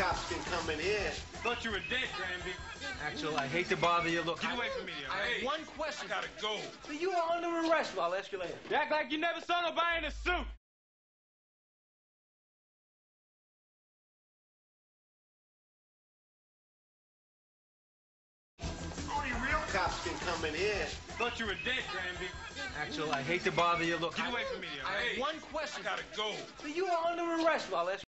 Cops can coming in. Thought you were dead, Granby. Axel, I hate to bother you. Look, Get I- away from me, all right? I have one question. I gotta go. You are under arrest. I'll ask you later. You act like you never saw nobody in a suit. Only real cops can coming in. Thought you were dead, Granby. Axel, I hate to bother you. Look, Get I- away from me, all right? I have one question. I gotta go. You are under arrest. I'll ask